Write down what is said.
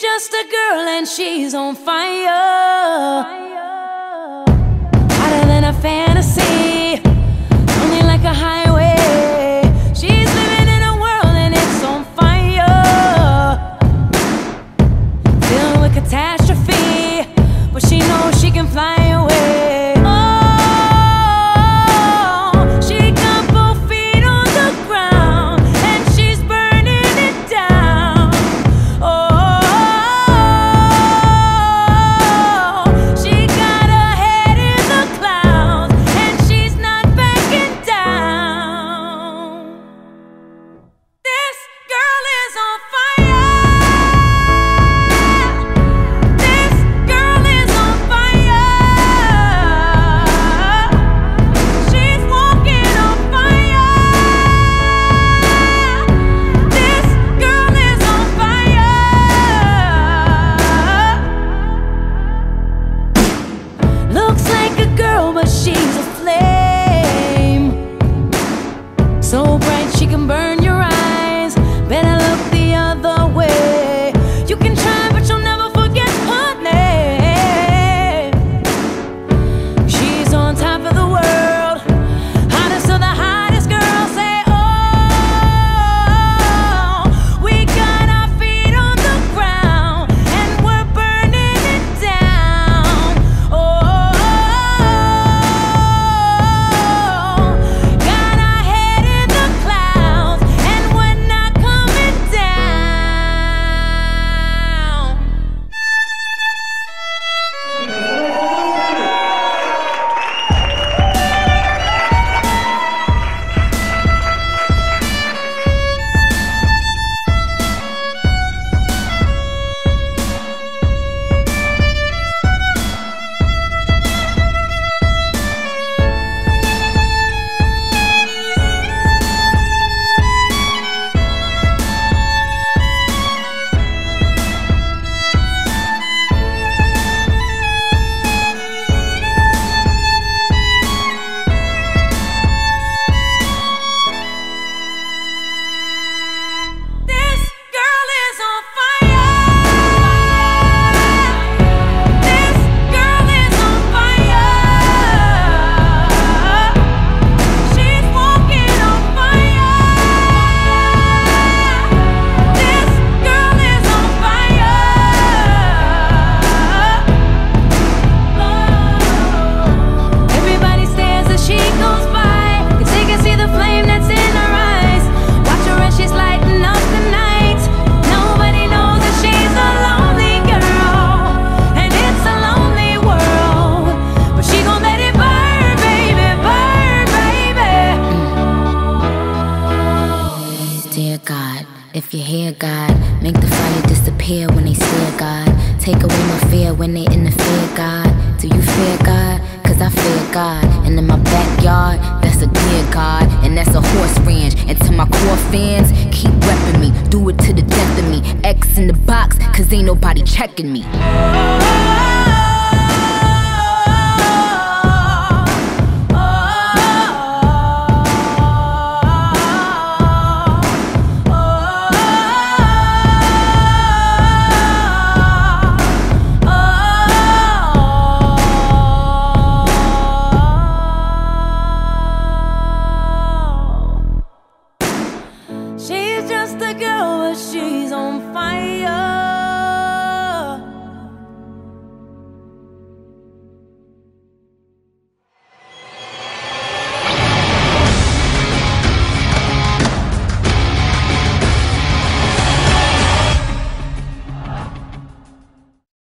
just a girl and she's on fire. fire. machines. if you hear God. Make the fire disappear when they stare, God. Take away my fear when they interfere, God. Do you fear God? Cause I fear God. And in my backyard, that's a dear God. And that's a horse ranch. And to my core fans, keep repping me. Do it to the death of me. X in the box, cause ain't nobody checking me. she